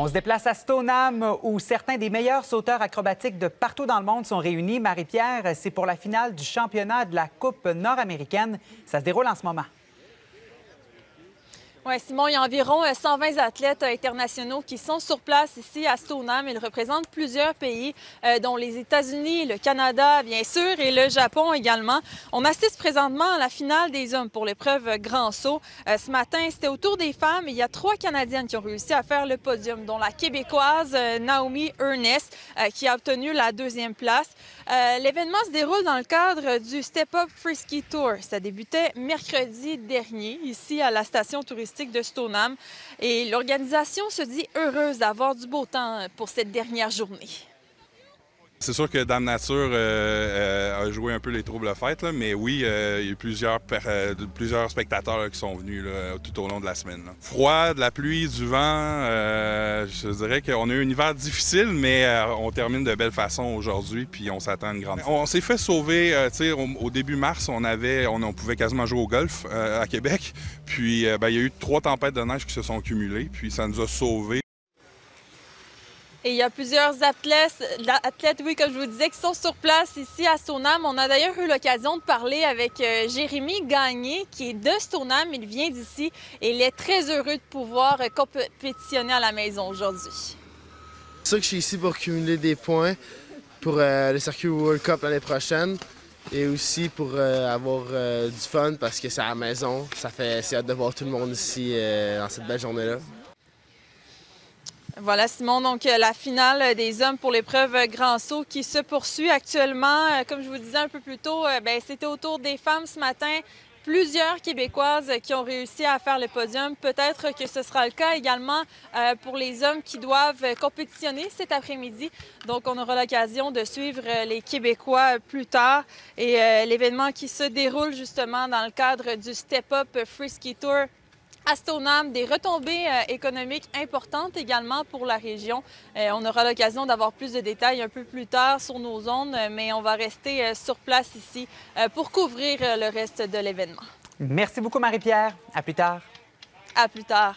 On se déplace à Stoneham où certains des meilleurs sauteurs acrobatiques de partout dans le monde sont réunis. Marie-Pierre, c'est pour la finale du championnat de la Coupe nord-américaine. Ça se déroule en ce moment. Oui, Simon, il y a environ 120 euh, athlètes euh, internationaux qui sont sur place ici à Stoneham. Ils représentent plusieurs pays, euh, dont les États-Unis, le Canada, bien sûr, et le Japon également. On assiste présentement à la finale des hommes pour l'épreuve grand saut. ce matin, c'était au tour des femmes. Il y a trois Canadiennes qui ont réussi à faire le podium, dont la Québécoise Naomi Ernest, qui a obtenu la deuxième place. L'événement se déroule dans le cadre du Step Up Frisky Tour. Ça débutait mercredi dernier, ici à la station touristique de Stoneham. Et l'organisation se dit heureuse d'avoir du beau temps pour cette dernière journée. C'est sûr que Dame Nature euh, euh, a joué un peu les troubles fêtes, là, mais oui, euh, il y a eu plusieurs, plusieurs spectateurs qui sont venus tout au long de la semaine. Froid, de la pluie, du vent, je dirais qu'on a eu un hiver difficile, mais on termine de belle façon aujourd'hui, puis on s'attend à une grande. On s'est fait sauver, tu sais, au, début mars, on avait, on, pouvait quasiment jouer au golf à Québec, puis ben, il y a eu trois tempêtes de neige qui se sont cumulées, puis ça nous a sauvés. Et il y a plusieurs athlètes, athlètes, oui, comme je vous disais, qui sont sur place ici à Stoneham. On a d'ailleurs eu l'occasion de parler avec euh, Jérémy Gagné, qui est de Stoneham. Il vient d'ici et il est très heureux de pouvoir euh, compétitionner à la maison aujourd'hui. C'est sûr que je suis ici pour cumuler des points pour euh, le circuit World Cup l'année prochaine et aussi pour avoir du fun parce que c'est à la maison. Ça fait c'est hâte de voir tout le monde ici dans cette belle journée-là. Voilà, Simon, donc euh, la finale des hommes pour l'épreuve Grand Saut qui se poursuit actuellement. Euh, comme je vous disais un peu plus tôt, euh, ben, c'était au tour des femmes ce matin. Plusieurs Québécoises qui ont réussi à faire le podium. Peut-être que ce sera le cas également pour les hommes qui doivent compétitionner cet après-midi. Donc, on aura l'occasion de suivre les Québécois plus tard. Et l'événement qui se déroule justement dans le cadre du Step Up Frisky Tour Des retombées euh, économiques importantes également pour la région. Euh, on aura l'occasion d'avoir plus de détails un peu plus tard sur nos zones, euh, mais on va rester sur place ici pour couvrir le reste de l'événement. Merci beaucoup, Marie-Pierre. À plus tard. À plus tard.